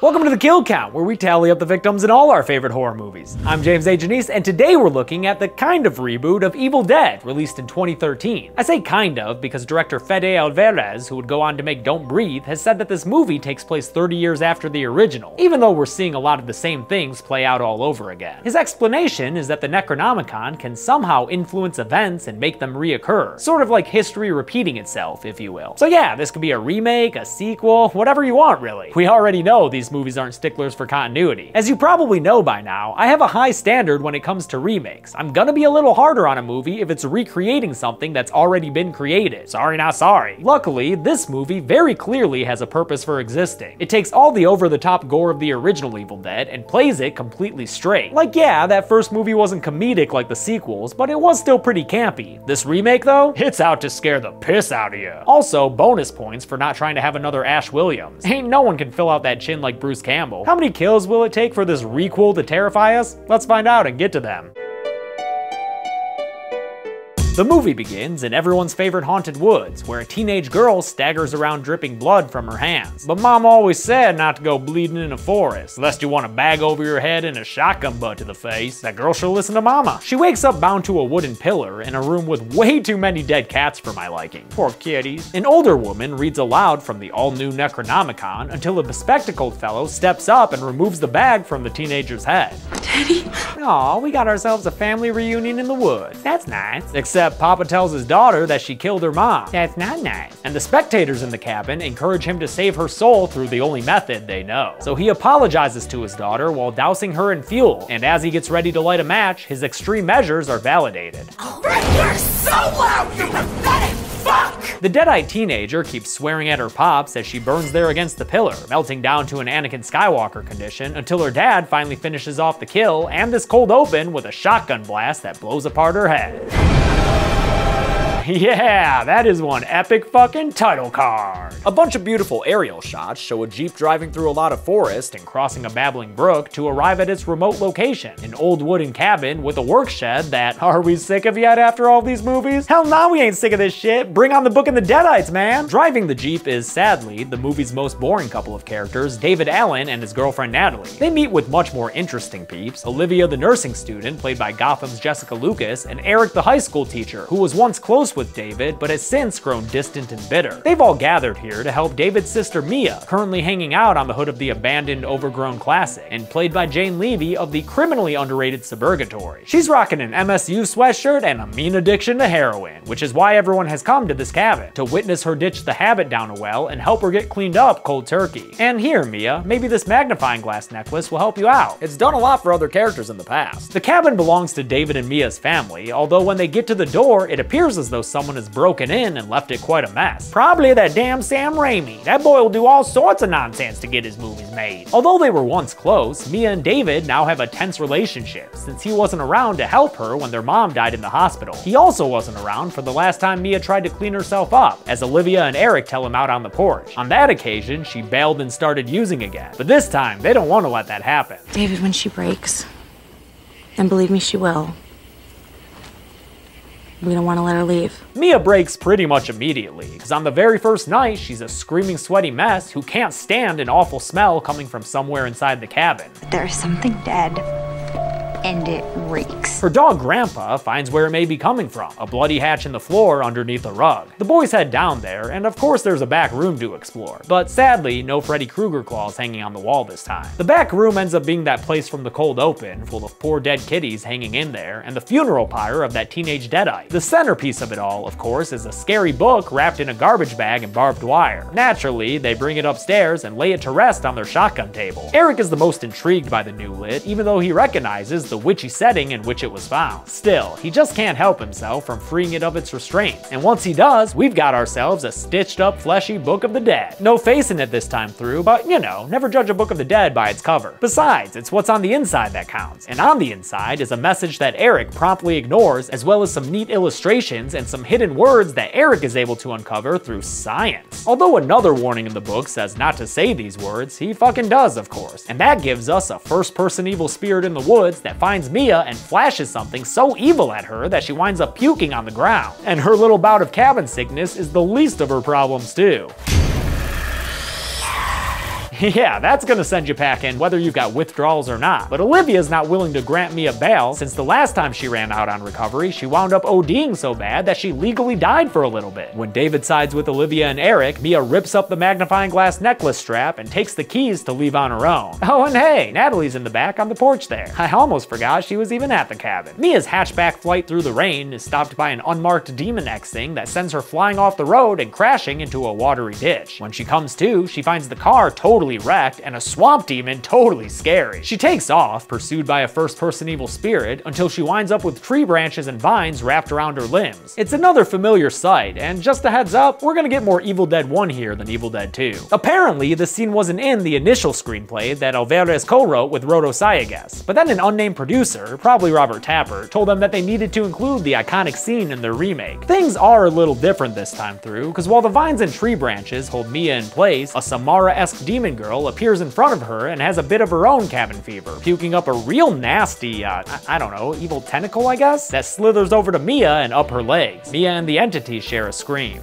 Welcome to the Kill Count, where we tally up the victims in all our favorite horror movies. I'm James A. Janisse, and today we're looking at the kind of reboot of Evil Dead, released in 2013. I say kind of because director Fede Alvarez, who would go on to make Don't Breathe, has said that this movie takes place 30 years after the original, even though we're seeing a lot of the same things play out all over again. His explanation is that the Necronomicon can somehow influence events and make them reoccur, sort of like history repeating itself, if you will. So yeah, this could be a remake, a sequel, whatever you want really. We already know these movies aren't sticklers for continuity. As you probably know by now, I have a high standard when it comes to remakes. I'm gonna be a little harder on a movie if it's recreating something that's already been created. Sorry not sorry. Luckily, this movie very clearly has a purpose for existing. It takes all the over-the-top gore of the original Evil Dead and plays it completely straight. Like yeah, that first movie wasn't comedic like the sequels, but it was still pretty campy. This remake though, it's out to scare the piss out of you. Also, bonus points for not trying to have another Ash Williams. Ain't no one can fill out that chin like Bruce Campbell. How many kills will it take for this requel to terrify us? Let's find out and get to them. The movie begins in everyone's favorite haunted woods, where a teenage girl staggers around dripping blood from her hands. But mom always said not to go bleeding in a forest, lest you want a bag over your head and a shotgun butt to the face. That girl should listen to mama. She wakes up bound to a wooden pillar in a room with way too many dead cats for my liking. Poor kitties. An older woman reads aloud from the all-new Necronomicon until a bespectacled fellow steps up and removes the bag from the teenager's head. Daddy? Aw, we got ourselves a family reunion in the woods. That's nice. Except Papa tells his daughter that she killed her mom. That's not nice. And the spectators in the cabin encourage him to save her soul through the only method they know. So he apologizes to his daughter while dousing her in fuel, and as he gets ready to light a match, his extreme measures are validated. You're so loud, you pathetic fuck! The dead-eyed teenager keeps swearing at her pops as she burns there against the pillar, melting down to an Anakin Skywalker condition until her dad finally finishes off the kill and this cold open with a shotgun blast that blows apart her head. Yeah, that is one epic fucking title card. A bunch of beautiful aerial shots show a Jeep driving through a lot of forest and crossing a babbling brook to arrive at its remote location, an old wooden cabin with a work shed that, are we sick of yet after all these movies? Hell nah, we ain't sick of this shit. Bring on the book and the Deadites, man. Driving the Jeep is sadly the movie's most boring couple of characters, David Allen and his girlfriend Natalie. They meet with much more interesting peeps, Olivia the nursing student, played by Gotham's Jessica Lucas, and Eric the high school teacher, who was once close with David, but has since grown distant and bitter. They've all gathered here to help David's sister Mia, currently hanging out on the hood of the abandoned, overgrown classic, and played by Jane Levy of the criminally underrated Suburgatory. She's rocking an MSU sweatshirt and a mean addiction to heroin, which is why everyone has come to this cabin, to witness her ditch the habit down a well and help her get cleaned up cold turkey. And here, Mia, maybe this magnifying glass necklace will help you out. It's done a lot for other characters in the past. The cabin belongs to David and Mia's family, although when they get to the door, it appears as though someone has broken in and left it quite a mess. Probably that damn Sam Raimi. That boy will do all sorts of nonsense to get his movies made. Although they were once close, Mia and David now have a tense relationship, since he wasn't around to help her when their mom died in the hospital. He also wasn't around for the last time Mia tried to clean herself up, as Olivia and Eric tell him out on the porch. On that occasion, she bailed and started using again. But this time, they don't want to let that happen. David, when she breaks, and believe me, she will, we don't want to let her leave. Mia breaks pretty much immediately, because on the very first night, she's a screaming sweaty mess who can't stand an awful smell coming from somewhere inside the cabin. There's something dead, and it reeks. Her dog Grandpa finds where it may be coming from, a bloody hatch in the floor underneath a rug. The boys head down there, and of course there's a back room to explore, but sadly, no Freddy Krueger claws hanging on the wall this time. The back room ends up being that place from the cold open, full of poor dead kitties hanging in there, and the funeral pyre of that teenage deadite. The centerpiece of it all, of course, is a scary book wrapped in a garbage bag and barbed wire. Naturally, they bring it upstairs and lay it to rest on their shotgun table. Eric is the most intrigued by the new lit, even though he recognizes the witchy setting in which it was found. Still, he just can't help himself from freeing it of its restraints, and once he does, we've got ourselves a stitched up fleshy Book of the Dead. No face in it this time through, but you know, never judge a Book of the Dead by its cover. Besides, it's what's on the inside that counts, and on the inside is a message that Eric promptly ignores, as well as some neat illustrations and some hidden words that Eric is able to uncover through science. Although another warning in the book says not to say these words, he fucking does, of course, and that gives us a first-person evil spirit in the woods that finds Mia and flashes something so evil at her that she winds up puking on the ground. And her little bout of cabin sickness is the least of her problems too. yeah, that's gonna send you packing whether you've got withdrawals or not. But Olivia's not willing to grant Mia bail since the last time she ran out on recovery, she wound up ODing so bad that she legally died for a little bit. When David sides with Olivia and Eric, Mia rips up the magnifying glass necklace strap and takes the keys to leave on her own. Oh, and hey, Natalie's in the back on the porch there. I almost forgot she was even at the cabin. Mia's hatchback flight through the rain is stopped by an unmarked Demon X thing that sends her flying off the road and crashing into a watery ditch. When she comes to, she finds the car totally wrecked and a swamp demon totally scary. She takes off, pursued by a first-person evil spirit, until she winds up with tree branches and vines wrapped around her limbs. It's another familiar sight, and just a heads up, we're gonna get more Evil Dead 1 here than Evil Dead 2. Apparently, the scene wasn't in the initial screenplay that Alvarez co-wrote with Rodo Sayagues, but then an unnamed producer, probably Robert Tapert, told them that they needed to include the iconic scene in their remake. Things are a little different this time through, because while the vines and tree branches hold Mia in place, a Samara-esque demon girl appears in front of her and has a bit of her own cabin fever, puking up a real nasty, uh, I, I don't know, evil tentacle, I guess, that slithers over to Mia and up her legs. Mia and the entity share a scream.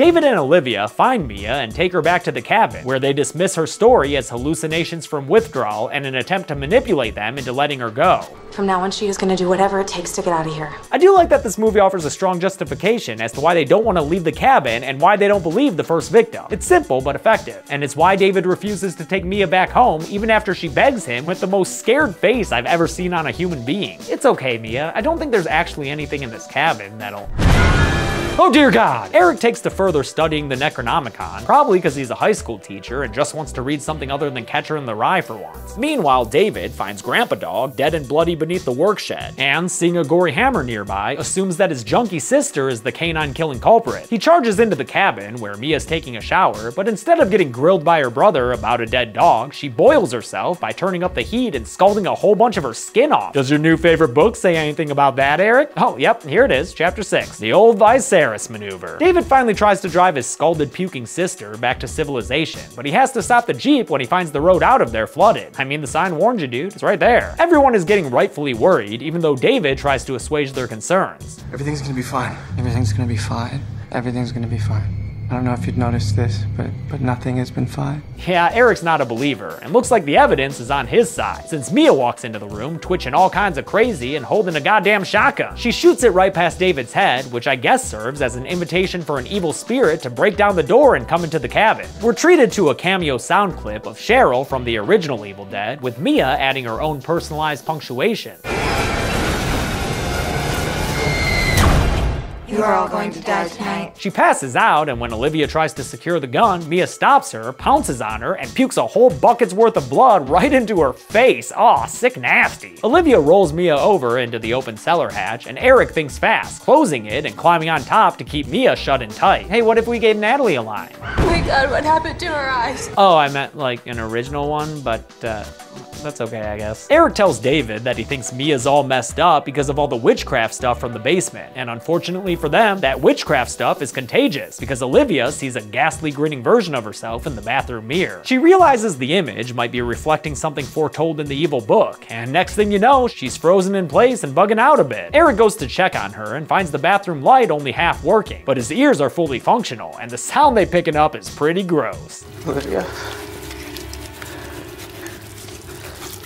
David and Olivia find Mia and take her back to the cabin, where they dismiss her story as hallucinations from withdrawal and an attempt to manipulate them into letting her go. From now on, she is gonna do whatever it takes to get out of here. I do like that this movie offers a strong justification as to why they don't want to leave the cabin and why they don't believe the first victim. It's simple but effective, and it's why David refuses to take Mia back home even after she begs him with the most scared face I've ever seen on a human being. It's okay, Mia. I don't think there's actually anything in this cabin that'll. Oh dear God! Eric takes to further studying the Necronomicon, probably because he's a high school teacher and just wants to read something other than Catcher in the Rye for once. Meanwhile, David finds Grandpa Dog dead and bloody beneath the work shed, and seeing a gory hammer nearby, assumes that his junkie sister is the canine killing culprit. He charges into the cabin, where Mia's taking a shower, but instead of getting grilled by her brother about a dead dog, she boils herself by turning up the heat and scalding a whole bunch of her skin off. Does your new favorite book say anything about that, Eric? Oh, yep, here it is, chapter 6. The old Viserys maneuver. David finally tries to drive his scalded puking sister back to civilization, but he has to stop the Jeep when he finds the road out of there flooded. I mean, the sign warned you, dude. It's right there. Everyone is getting rightfully worried, even though David tries to assuage their concerns. Everything's gonna be fine. Everything's gonna be fine. Everything's gonna be fine. I don't know if you'd noticed this, but but nothing has been fine. Yeah, Eric's not a believer, and looks like the evidence is on his side, since Mia walks into the room, twitching all kinds of crazy and holding a goddamn shotgun. She shoots it right past David's head, which I guess serves as an invitation for an evil spirit to break down the door and come into the cabin. We're treated to a cameo sound clip of Cheryl from the original Evil Dead, with Mia adding her own personalized punctuation. You are all going to die tonight. She passes out, and when Olivia tries to secure the gun, Mia stops her, pounces on her, and pukes a whole bucket's worth of blood right into her face. Aw, sick nasty. Olivia rolls Mia over into the open cellar hatch, and Eric thinks fast, closing it and climbing on top to keep Mia shut and tight. Hey, what if we gave Natalie a line? Oh my god, what happened to her eyes? Oh, I meant like an original one, but uh, that's okay, I guess. Eric tells David that he thinks Mia's all messed up because of all the witchcraft stuff from the basement, and unfortunately for them, that witchcraft stuff is contagious because Olivia sees a ghastly grinning version of herself in the bathroom mirror. She realizes the image might be reflecting something foretold in the evil book, and next thing you know, she's frozen in place and bugging out a bit. Eric goes to check on her and finds the bathroom light only half working, but his ears are fully functional, and the sound they picking up is pretty gross. Olivia.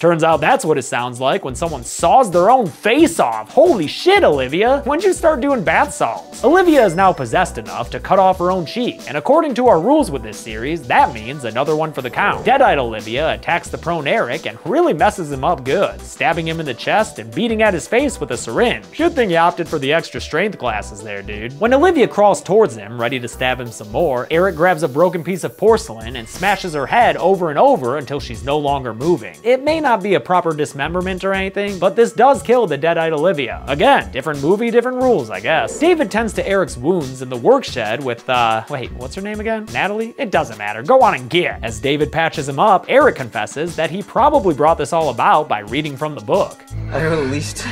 Turns out that's what it sounds like when someone saws their own face off. Holy shit, Olivia. When'd you start doing bath salts? Olivia is now possessed enough to cut off her own cheek, and according to our rules with this series, that means another one for the count. Deadite Olivia attacks the prone Eric and really messes him up good, stabbing him in the chest and beating at his face with a syringe. Good thing you opted for the extra strength glasses there, dude. When Olivia crawls towards him, ready to stab him some more, Eric grabs a broken piece of porcelain and smashes her head over and over until she's no longer moving. It may not be a proper dismemberment or anything, but this does kill the deadite Olivia. Again, different movie, different rules, I guess. David tends to Eric's wounds in the work shed with, uh, wait, what's her name again? Natalie? It doesn't matter, go on and get. As David patches him up, Eric confesses that he probably brought this all about by reading from the book. I released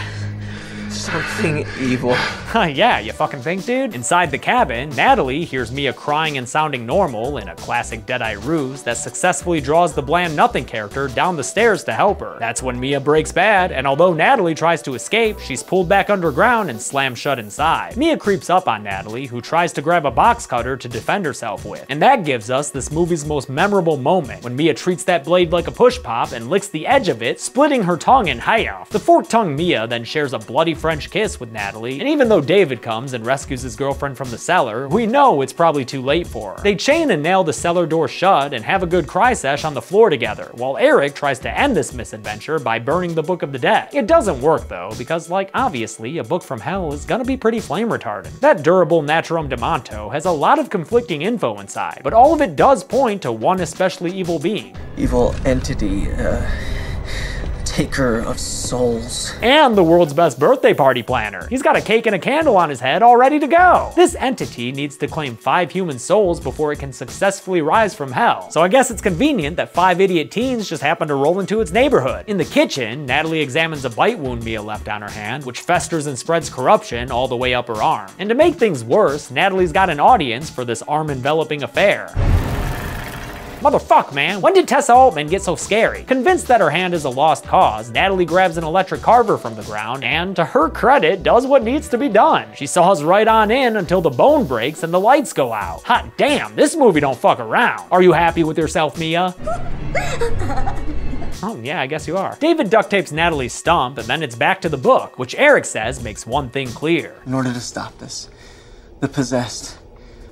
Something evil. yeah, you fucking think, dude? Inside the cabin, Natalie hears Mia crying and sounding normal in a classic Deadite ruse that successfully draws the bland nothing character down the stairs to help her. That's when Mia breaks bad, and although Natalie tries to escape, she's pulled back underground and slammed shut inside. Mia creeps up on Natalie, who tries to grab a box cutter to defend herself with. And that gives us this movie's most memorable moment, when Mia treats that blade like a push pop and licks the edge of it, splitting her tongue in half. The forked tongue Mia then shares a bloody French kiss with Natalie, and even though David comes and rescues his girlfriend from the cellar, we know it's probably too late for her. They chain and nail the cellar door shut and have a good cry sesh on the floor together, while Eric tries to end this misadventure by burning the Book of the Dead. It doesn't work though, because like obviously, a book from hell is gonna be pretty flame retardant. That durable Naturom Demonto has a lot of conflicting info inside, but all of it does point to one especially evil being. Evil entity, uh, taker of souls. and the world's best birthday party planner. He's got a cake and a candle on his head all ready to go. This entity needs to claim five human souls before it can successfully rise from hell. So I guess it's convenient that five idiot teens just happen to roll into its neighborhood. In the kitchen, Natalie examines a bite wound Mia left on her hand, which festers and spreads corruption all the way up her arm. And to make things worse, Natalie's got an audience for this arm enveloping affair. Motherfuck, man. When did Tessa Altman get so scary? Convinced that her hand is a lost cause, Natalie grabs an electric carver from the ground and, to her credit, does what needs to be done. She saws right on in until the bone breaks and the lights go out. Hot damn, this movie don't fuck around. Are you happy with yourself, Mia? Oh, yeah, I guess you are. David duct tapes Natalie's stump, and then it's back to the book, which Eric says makes one thing clear. In order to stop this, the possessed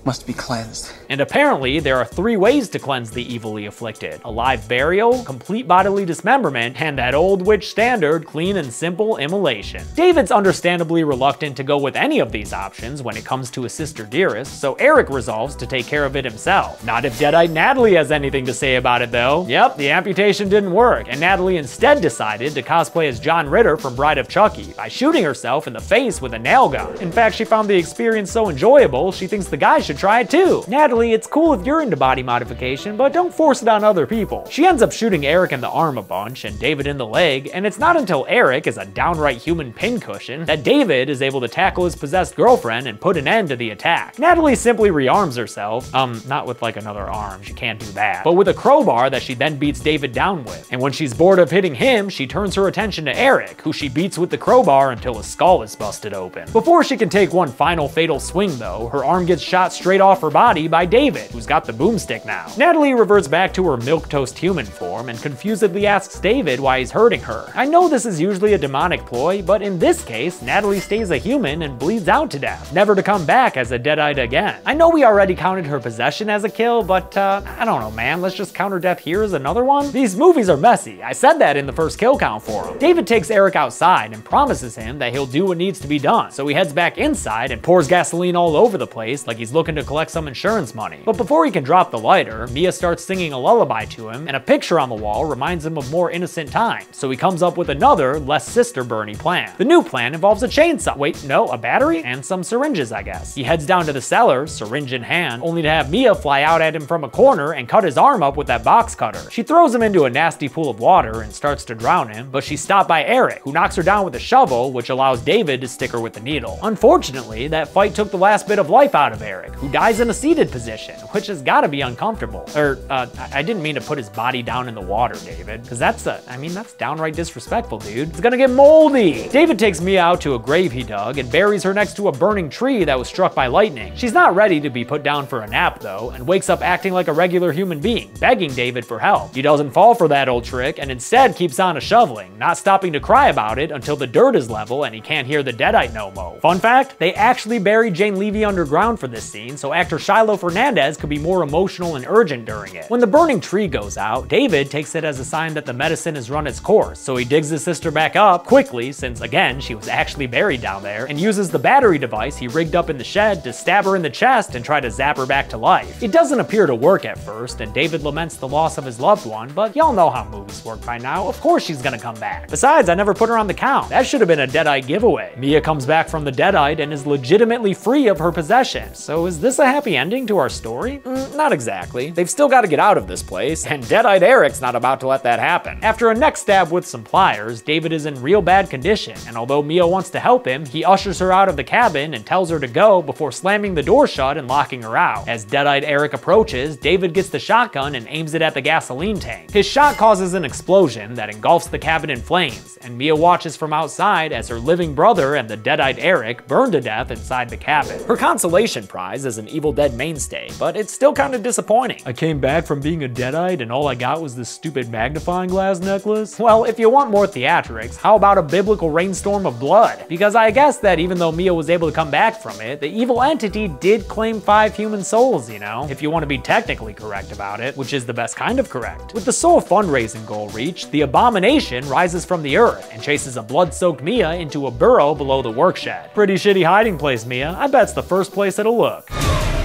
must be cleansed. And apparently, there are three ways to cleanse the evilly afflicted a live burial, complete bodily dismemberment, and that old witch standard, clean and simple immolation. David's understandably reluctant to go with any of these options when it comes to his sister Dearest, so Eric resolves to take care of it himself. Not if Deadite Natalie has anything to say about it, though. Yep, the amputation didn't work, and Natalie instead decided to cosplay as John Ritter from Bride of Chucky by shooting herself in the face with a nail gun. In fact, she found the experience so enjoyable, she thinks the guy should try it too. Natalie, it's cool if you're into body modification, but don't force it on other people. She ends up shooting Eric in the arm a bunch and David in the leg, and it's not until Eric is a downright human pincushion that David is able to tackle his possessed girlfriend and put an end to the attack. Natalie simply rearms herself, um, not with like another arm, she can't do that, but with a crowbar that she then beats David down with. And when she's bored of hitting him, she turns her attention to Eric, who she beats with the crowbar until his skull is busted open. Before she can take one final fatal swing though, her arm gets shot straight off her body by David, who's got the boomstick now. Natalie reverts back to her milquetoast human form and confusedly asks David why he's hurting her. I know this is usually a demonic ploy, but in this case, Natalie stays a human and bleeds out to death, never to come back as a deadite again. I know we already counted her possession as a kill, but uh, I don't know, man. Let's just count her death here as another one. These movies are messy. I said that in the first kill count for him. David takes Eric outside and promises him that he'll do what needs to be done. So he heads back inside and pours gasoline all over the place like he's looking to collect some insurance money. But before he can drop the lighter, Mia starts singing a lullaby to him, and a picture on the wall reminds him of more innocent times. So he comes up with another, less sister Bernie plan. The new plan involves a chainsaw. Wait, no, a battery? And some syringes, I guess. He heads down to the cellar, syringe in hand, only to have Mia fly out at him from a corner and cut his arm up with that box cutter. She throws him into a nasty pool of water and starts to drown him, but she's stopped by Eric, who knocks her down with a shovel, which allows David to stick her with the needle. Unfortunately, that fight took the last bit of life out of Eric, who dies in a seated position, which has gotta be uncomfortable. Or, uh, I didn't mean to put his body down in the water, David, because that's a, I mean, that's downright disrespectful, dude. It's gonna get moldy. David takes out to a grave he dug and buries her next to a burning tree that was struck by lightning. She's not ready to be put down for a nap, though, and wakes up acting like a regular human being, begging David for help. He doesn't fall for that old trick and instead keeps on a shoveling, not stopping to cry about it until the dirt is level and he can't hear the deadite no mo. Fun fact, they actually buried Jane Levy underground for this scene, so actor Shiloh Fernandez could be more emotional and urgent during it. When the burning tree goes out, David takes it as a sign that the medicine has run its course, so he digs his sister back up quickly, since again, she was actually buried down there, and uses the battery device he rigged up in the shed to stab her in the chest and try to zap her back to life. It doesn't appear to work at first, and David laments the loss of his loved one, but y'all know how movies work by now, of course she's gonna come back. Besides, I never put her on the count. That should have been a Deadite giveaway. Mia comes back from the Deadite and is legitimately free of her possession. So is is this a happy ending to our story? Mm, not exactly. They've still got to get out of this place, and Deadite Eric's not about to let that happen. After a neck stab with some pliers, David is in real bad condition, and although Mia wants to help him, he ushers her out of the cabin and tells her to go before slamming the door shut and locking her out. As Deadite Eric approaches, David gets the shotgun and aims it at the gasoline tank. His shot causes an explosion that engulfs the cabin in flames, and Mia watches from outside as her living brother and the Deadite Eric burn to death inside the cabin. Her consolation prize is an Evil Dead mainstay, but it's still kind of disappointing. I came back from being a Deadite and all I got was this stupid magnifying glass necklace? Well, if you want more theatrics, how about a biblical rainstorm of blood? Because I guess that even though Mia was able to come back from it, the evil entity did claim five human souls, you know? If you want to be technically correct about it, which is the best kind of correct. With the soul fundraising goal reached, the abomination rises from the earth and chases a blood-soaked Mia into a burrow below the workshed. Pretty shitty hiding place, Mia. I bet it's the first place it'll look. Oh!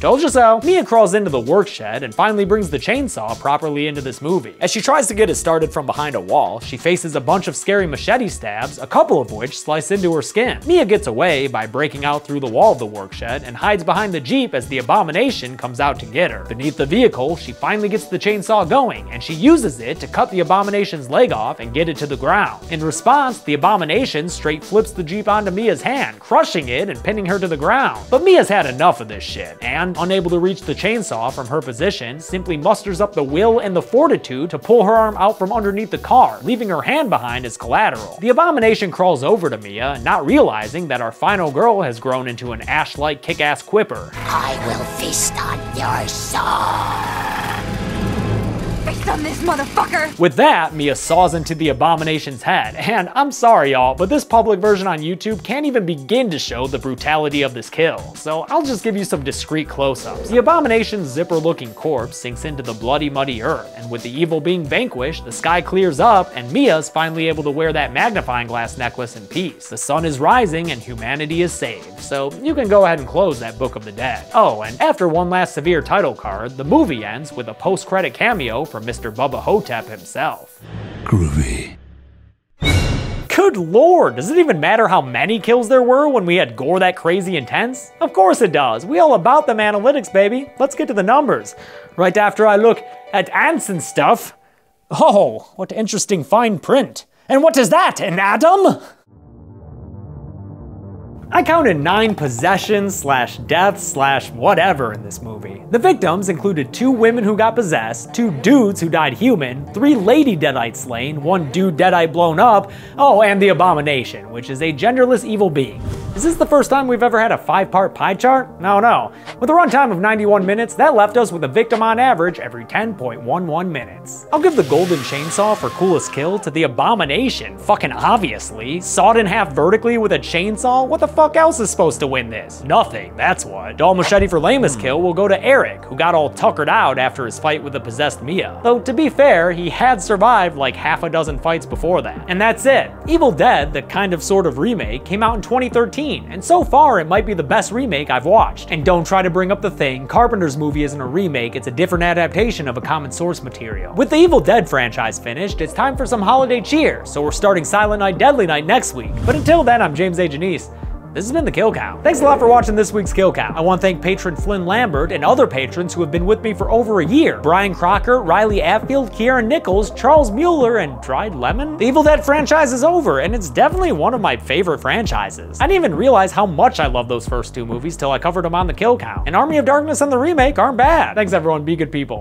Told you so. Mia crawls into the work shed and finally brings the chainsaw properly into this movie. As she tries to get it started from behind a wall, she faces a bunch of scary machete stabs, a couple of which slice into her skin. Mia gets away by breaking out through the wall of the work shed and hides behind the Jeep as the abomination comes out to get her. Beneath the vehicle, she finally gets the chainsaw going and she uses it to cut the abomination's leg off and get it to the ground. In response, the abomination straight flips the Jeep onto Mia's hand, crushing it and pinning her to the ground. But Mia's had enough of this shit, and unable to reach the chainsaw from her position, simply musters up the will and the fortitude to pull her arm out from underneath the car, leaving her hand behind as collateral. The abomination crawls over to Mia, not realizing that our final girl has grown into an ash-like kick-ass quipper. I will feast on your soul. Face on this motherfucker! With that, Mia saws into the abomination's head, and I'm sorry y'all, but this public version on YouTube can't even begin to show the brutality of this kill, so I'll just give you some discreet close-ups. The abomination's zipper-looking corpse sinks into the bloody muddy earth, and with the evil being vanquished, the sky clears up, and Mia's finally able to wear that magnifying glass necklace in peace. The sun is rising, and humanity is saved, so you can go ahead and close that Book of the Dead. Oh, and after one last severe title card, the movie ends with a post-credit cameo from Mr. Bubba Ho-Tep himself. Groovy. Good lord, does it even matter how many kills there were when we had gore that crazy intense? Of course it does. We all about them analytics, baby. Let's get to the numbers. Right after I look at ants and stuff. Oh, what interesting fine print. And what is that, an atom? I counted nine possessions slash deaths slash whatever in this movie. The victims included two women who got possessed, two dudes who died human, three lady deadites slain, one dude deadite blown up, oh, and the abomination, which is a genderless evil being. Is this the first time we've ever had a five part pie chart? No, no. With a runtime of 91 minutes, that left us with a victim on average every 10.11 minutes. I'll give the golden chainsaw for coolest kill to the abomination, fucking obviously. Sawed in half vertically with a chainsaw? What the fuck else is supposed to win this? Nothing, that's what. Dull machete for lamest kill will go to Eric, who got all tuckered out after his fight with the possessed Mia. Though to be fair, he had survived like half a dozen fights before that. And that's it. Evil Dead, the kind of sort of remake, came out in 2013 and so far it might be the best remake I've watched. And don't try to bring up the thing, Carpenter's movie isn't a remake, it's a different adaptation of a common source material. With the Evil Dead franchise finished, it's time for some holiday cheer, so we're starting Silent Night Deadly Night next week. But until then, I'm James A. Janisse. This has been the Kill Count. Thanks a lot for watching this week's Kill Count. I want to thank patron Flynn Lambert and other patrons who have been with me for over a year. Brian Crocker, Riley Atfield, Kieran Nichols, Charles Mueller, and Dried Lemon. The Evil Dead franchise is over, and it's definitely one of my favorite franchises. I didn't even realize how much I love those first two movies till I covered them on the Kill Count. And Army of Darkness and the remake aren't bad. Thanks everyone, be good people.